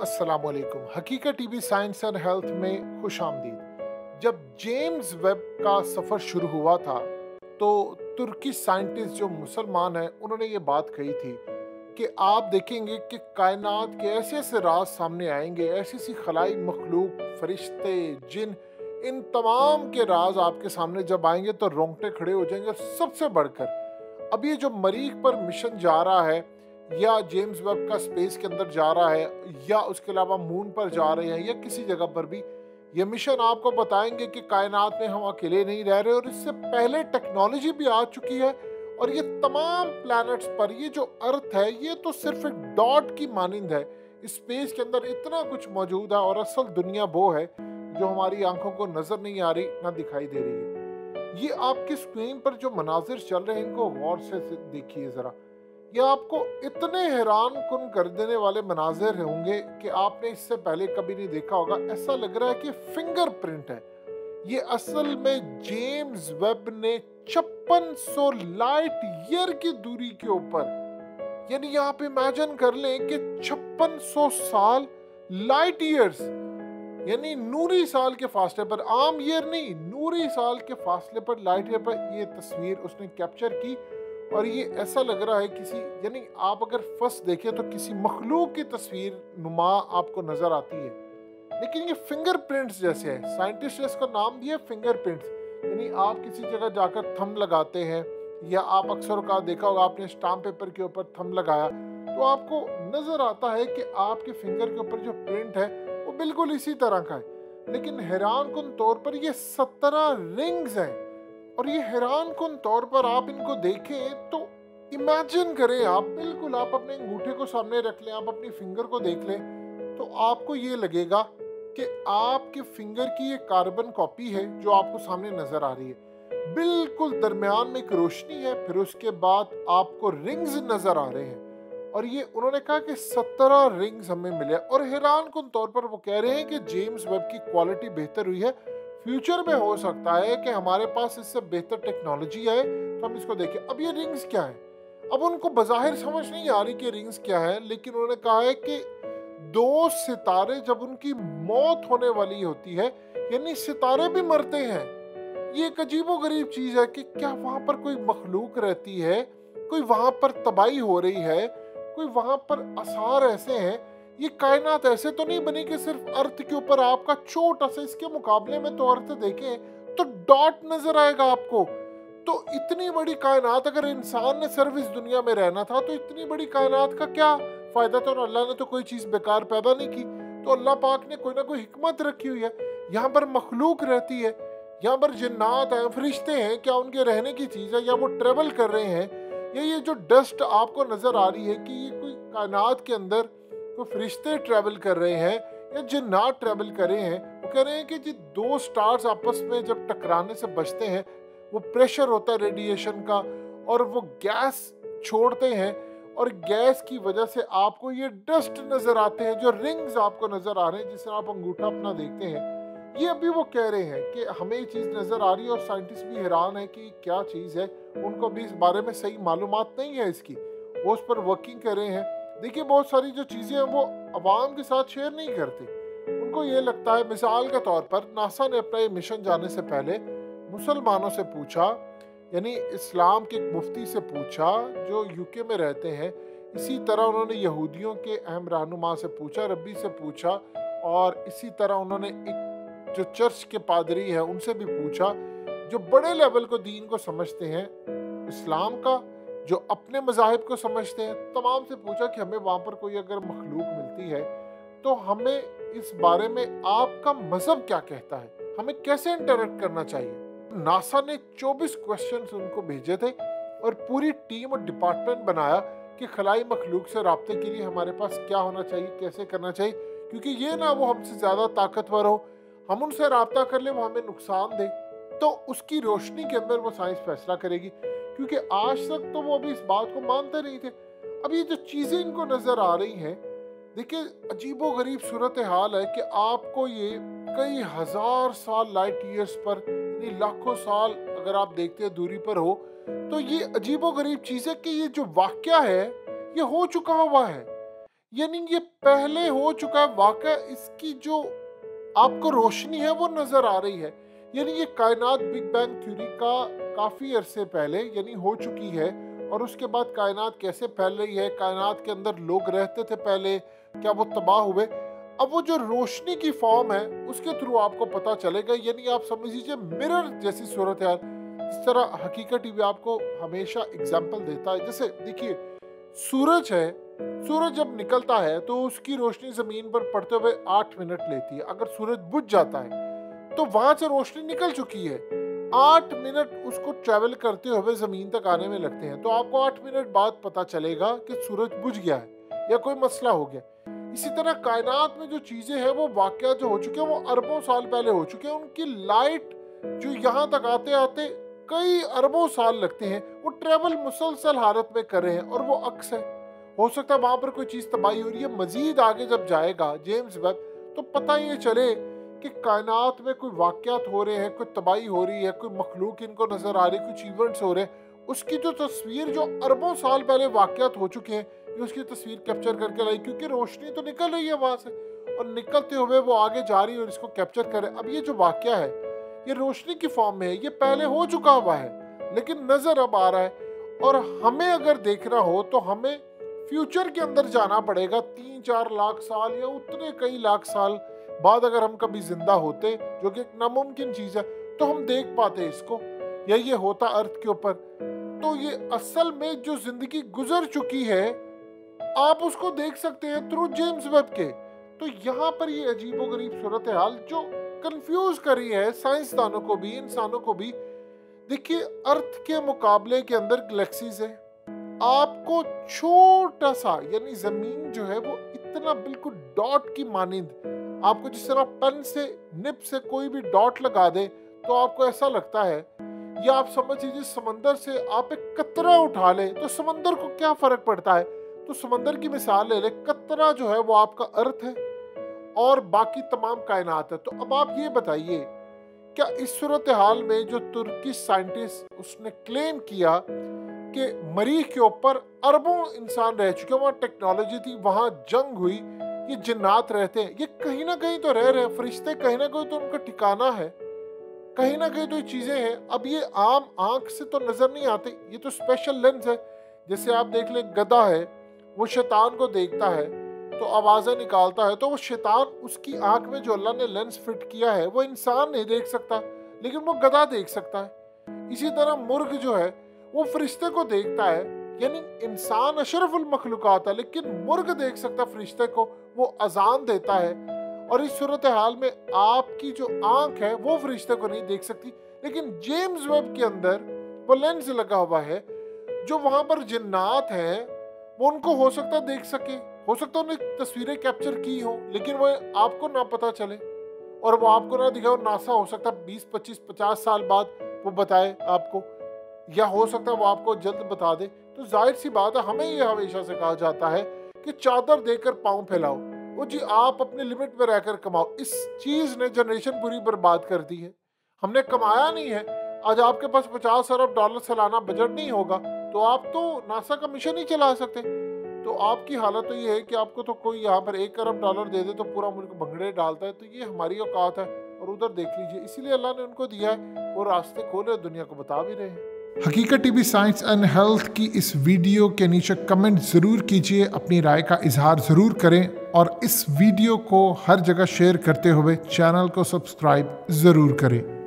अस्सलाम वालेकुम हकीकत टीवी साइंस एंड हेल्थ में खुश आमदीद। जब जेम्स वेब का सफ़र शुरू हुआ था तो तुर्की साइंटिस्ट जो मुसलमान हैं, उन्होंने ये बात कही थी कि आप देखेंगे कि कायनात के ऐसे ऐसे राज सामने आएँगे, ऐसी ऐसी खलाई मखलूक, फरिश्ते, जिन, इन तमाम के राज आपके सामने जब आएँगे तो रोंगटे खड़े हो जाएँगे सबसे बढ़कर। अब ये जो मरीख पर मिशन जा रहा है या जेम्स वेब का स्पेस के अंदर जा रहा है, या उसके अलावा मून पर जा रहे हैं, या किसी जगह पर भी, ये मिशन आपको बताएँगे कि कायनात में हम अकेले नहीं रह रहे, और इससे पहले टेक्नोलॉजी भी आ चुकी है, और ये तमाम प्लैनेट्स पर, ये जो अर्थ है, ये तो सिर्फ़ एक डॉट की मानिंद है। स्पेस के अंदर इतना कुछ मौजूद है, और असल दुनिया वो है, जो हमारी आँखों को नज़र नहीं आ रही, ना दिखाई दे रही है। ये आपकी स्क्रीन पर जो मनाजिर चल रहे हैं, इनको गौर से देखिए ज़रा। ये आपको इतने हैरान कन कर देने वाले मनाजिर होंगे कि आपने इससे पहले कभी नहीं देखा होगा? ऐसा लग रहा है कि फिंगरप्रिंट है। ये असल में जेम्स वेब ने छप्पन सौ लाइट ईयर की दूरी के ऊपर, यानी यहाँ पे इमेजिन कर लें कि छप्पन सौ साल लाइट ईयर्स यानी नूरी साल के फासले पर, आम ईयर नहीं, नूरी साल के फासले पर लाइट ईयर पर ये तस्वीर उसने कैप्चर की। और ये ऐसा लग रहा है किसी, यानी आप अगर फ़र्स्ट देखें तो किसी मखलूक की तस्वीर नुमा आपको नज़र आती है। लेकिन ये फिंगरप्रिंट्स जैसे है। साइंटिस्ट इसका नाम भी दिया फिंगरप्रिंट्स यानी आप किसी जगह जाकर थम लगाते हैं, या आप अक्सर का देखा होगा, आपने स्टाम्प पेपर के ऊपर थम लगाया तो आपको नज़र आता है कि आपके फिंगर के ऊपर जो प्रिंट है, वो बिल्कुल इसी तरह का है। लेकिन हैरान कन तौर पर ये सत्रह रिंग्स हैं। और ये हैरान कन तौर पर आप इनको देखें तो इमेजिन करें आप, बिल्कुल आप अपने अंगूठे को सामने रख लें, आप अपनी फिंगर को देख लें तो आपको ये लगेगा कि आपके फिंगर की ये कार्बन कॉपी है जो आपको सामने नज़र आ रही है। बिल्कुल दरमियान में एक रोशनी है, फिर उसके बाद आपको रिंग्स नज़र आ रहे हैं। और ये उन्होंने कहा कि सत्रह रिंग्स हमें मिले और हैरान कन तौर पर वो कह रहे हैं कि जेम्स वेब की क्वालिटी बेहतर हुई है। फ्यूचर में हो सकता है कि हमारे पास इससे बेहतर टेक्नोलॉजी है तो हम इसको देखें। अब ये रिंग्स क्या है? अब उनको बाहिर समझ नहीं आ रही कि रिंग्स क्या है, लेकिन उन्होंने कहा है कि दो सितारे जब उनकी मौत होने वाली होती है, यानी सितारे भी मरते हैं। ये एक अजीबो गरीब चीज़ है कि क्या वहाँ पर कोई मखलूक रहती है? कोई वहाँ पर तबाही हो रही है? कोई वहाँ पर आसार ऐसे हैं ये कायनात ऐसे तो नहीं बनी कि सिर्फ़ अर्थ के ऊपर आपका छोटा सा इसके मुकाबले में तो अर्थ देखें तो डॉट नज़र आएगा आपको। तो इतनी बड़ी कायनात, अगर इंसान ने सिर्फ़ इस दुनिया में रहना था तो इतनी बड़ी कायनात का क्या फ़ायदा तो अल्लाह ने तो कोई चीज़ बेकार पैदा नहीं की। तो अल्लाह पाक ने कोई ना कोई हिकमत रखी हुई है। यहाँ पर मखलूक रहती है, यहाँ पर जिन्नात हैं, फरिश्ते हैं, क्या उनके रहने की चीज़ है, या वो ट्रेवल कर रहे हैं? या, ये जो डस्ट आपको नज़र आ रही है कि ये कोई कायनात के अंदर तो फरिश्ते ट्रैवल कर रहे हैं या जिन्नात ट्रैवल कर रहे हैं, वो कह रहे हैं कि जो दो स्टार्स आपस में जब टकराने से बचते हैं, वो प्रेशर होता है रेडिएशन का और वो गैस छोड़ते हैं और गैस की वजह से आपको ये डस्ट नज़र आते हैं, जो रिंग्स आपको नज़र आ रहे हैं जिससे आप अंगूठा अपना देखते हैं। ये अभी वो कह रहे हैं कि हमें ये चीज़ नज़र आ रही है और साइंटिस्ट भी हैरान है कि क्या चीज़ है। उनको भी इस बारे में सही मालूम नहीं है इसकी। वो उस पर वर्किंग कर रहे हैं। देखिए, बहुत सारी जो चीज़ें हैं, वो आवाम के साथ शेयर नहीं करते। उनको ये लगता है, मिसाल के तौर पर, नासा ने अपना ये मिशन जाने से पहले मुसलमानों से पूछा, यानी इस्लाम के एक मुफ्ती से पूछा, जो यूके में रहते हैं, इसी तरह उन्होंने यहूदियों के अहम रहनुमा से पूछा, रब्बी से पूछा, और इसी तरह उन्होंने एक जो चर्च के पादरी है, उनसे भी पूछा, जो बड़े लेवल को दीन को समझते हैं, इस्लाम का जो अपने मजाहब को समझते हैं, तमाम से पूछा कि हमें वहाँ पर कोई अगर मखलूक मिलती है तो हमें इस बारे में आपका मज़हब क्या कहता है? हमें कैसे इंटरेक्ट करना चाहिए? नासा ने 24 क्वेश्चन उनको भेजे थे और पूरी टीम और डिपार्टमेंट बनाया कि खलाई मखलूक से रबते के लिए हमारे पास क्या होना चाहिए, कैसे करना चाहिए, क्योंकि ये ना वो हमसे ज़्यादा ताकतवर हो। हम उनसे रबता कर ले, वो हमें नुकसान दे। तो उसकी रोशनी के अंदर वो साइंस फैसला करेगी। क्योंकि आज तक तो वो अभी इस बात को मानते नहीं थे। अब ये जो चीज़ें इनको नज़र आ रही हैं, देखिए, अजीबो गरीब सूरत हाल है कि आपको ये कई हज़ार साल लाइट ईयर्स पर, यानी लाखों साल अगर आप देखते हैं दूरी पर हो तो ये अजीबो गरीब चीज़ है कि ये जो वाक्य है, ये हो चुका हुआ है। यानी ये पहले हो चुका है वाकई इसकी जो आपको रोशनी है वो नज़र आ रही है। यानी ये कायनात बिग बैंग थ्योरी का काफ़ी अरसे पहले, यानी हो चुकी है, और उसके बाद कायनात कैसे फैल रही है? कायनात के अंदर लोग रहते थे पहले, क्या वो तबाह हुए? अब वो जो रोशनी की फॉर्म है, उसके थ्रू आपको पता चलेगा, यानी आप समझ लीजिए, मिरर जैसी सूरत है इस तरह हकीकत टीवी आपको हमेशा एग्ज़ाम्पल देता है। जैसे देखिए, सूरज है, सूरज जब निकलता है तो उसकी रोशनी ज़मीन पर पड़ते हुए आठ मिनट लेती है। अगर सूरज बुझ जाता है तो वहाँ से रोशनी निकल चुकी है। आठ मिनट उसको ट्रेवल करते हुए ज़मीन तक आने में लगते हैं। तो आपको आठ मिनट बाद पता चलेगा कि सूरज बुझ गया है या कोई मसला हो गया। इसी तरह कायनात में जो चीज़ें हैं, वो वाक्य जो हो चुके हैं, वो अरबों साल पहले हो चुके हैं। उनकी लाइट जो यहाँ तक आते आते कई अरबों साल लगते हैं। वो ट्रेवल मुसलसल हालत में कर रहे हैं और वो अक्स है। हो सकता है वहाँ पर कोई चीज़ तबाही हो रही है। मजीद आगे जब जाएगा जेम्स वेब तो पता ये चले कि कायनात में कोई वाक्यात हो रहे हैं, कोई तबाही हो रही है, कोई मखलूक इनको नज़र आ रही है, कुछ इवेंट्स हो रहे हैं, उसकी जो तस्वीर जो अरबों साल पहले वाक्यात हो चुके हैं, ये उसकी तस्वीर कैप्चर करके लाई, क्योंकि रोशनी तो निकल रही है वहाँ से, और निकलते हुए वो आगे जा रही है और इसको कैप्चर करे अब ये जो वाक्य है, ये रोशनी की फॉर्म में है, ये पहले हो चुका हुआ है, लेकिन नज़र अब आ रहा है, और हमें अगर देखना हो तो हमें फ्यूचर के अंदर जाना पड़ेगा, तीन चार लाख साल या उतने कई लाख साल बाद अगर हम कभी ज़िंदा होते, जो कि एक नामुमकिन चीज़ है तो हम देख पाते इसको। या ये होता अर्थ के ऊपर। तो ये असल में जो ज़िंदगी गुजर चुकी है, आप उसको देख सकते हैं थ्रू जेम्स वेब के। तो यहाँ पर ये अजीबो गरीब सूरत हाल जो कंफ्यूज करी है, साइंसदानों को भी, इंसानों को भी, देखिए अर्थ के मुकाबले के अंदर गलेक्सीज है। आपको छोटा सा, यानी ज़मीन जो है वो इतना बिल्कुल डॉट की मानिंद आपको जिस तरह पेन से, निप से कोई भी डॉट लगा दे तो आपको ऐसा लगता है, या आप समझ लीजिए समंदर से आप एक कतरा उठा ले तो समंदर को क्या फ़र्क पड़ता है? तो समंदर की मिसाल ले ले, कतरा जो है वो आपका अर्थ है और बाकी तमाम कायनात है। तो अब आप ये बताइए, क्या इस सूरत हाल में जो तुर्की साइंटिस्ट उसने क्लेम किया कि मरीख के ऊपर अरबों इंसान रह चुके वहाँ टेक्नोलॉजी थी, वहाँ जंग हुई ये जिन्नात रहते हैं, ये कहीं ना कहीं तो रह रहे हैं, फरिश्ते कहीं ना कहीं तो उनका ठिकाना है। कहीं ना कहीं तो ये चीज़ें हैं। अब ये आम आँख से तो नज़र नहीं आते, ये तो स्पेशल लेंस है। जैसे आप देख लें, गधा है, वो शैतान को देखता है तो आवाज़ें निकालता है तो वो शैतान उसकी आँख में जो अल्लाह ने लेंस फिट किया है, वो इंसान नहीं देख सकता, लेकिन वो गधा देख सकता है। इसी तरह मुर्ग जो है, वो फरिश्ते को देखता है यानी इंसान अशरफुल मखलूक़ात है, लेकिन मुर्ग देख सकता फरिश्ते को वो अजान देता है। और इस सूरत हाल में आपकी जो आँख है, वो फरिश्ते को नहीं देख सकती। लेकिन जेम्स वेब के अंदर वो लेंस लगा हुआ है, जो वहाँ पर जिन्नात हैं, वो उनको हो सकता देख सके। हो सकता उन्हें तस्वीरें कैप्चर की हो, लेकिन वो आपको ना पता चले। और वो आपको ना दिखाए नासा हो सकता बीस, पच्चीस, पचास साल बाद वो बताए आपको। या हो सकता है वो आपको जल्द बता दे तो ज़ाहिर सी बात है, हमें ये हमेशा से कहा जाता है कि चादर देकर पाँव फैलाओ। वो जी, आप अपने लिमिट में रहकर कमाओ। इस चीज़ ने जनरेशन पूरी बर्बाद कर दी है। हमने कमाया नहीं है। आज आपके पास पचास अरब डॉलर सालाना बजट नहीं होगा तो आप तो नासा का मिशन ही चला सकते। तो आपकी हालत तो ये है कि आपको तो कोई यहाँ पर एक अरब डॉलर दे दे तो पूरा मुल्क भंगड़े डालता है तो ये हमारी औकात है। और उधर देख लीजिए, इसीलिए अल्लाह ने उनको दिया है, वो रास्ते खोले दुनिया को बता भी रहे हैं। हकीकत टीवी साइंस एंड हेल्थ की इस वीडियो के नीचे कमेंट ज़रूर कीजिए, अपनी राय का इजहार ज़रूर करें और इस वीडियो को हर जगह शेयर करते हुए चैनल को सब्सक्राइब ज़रूर करें।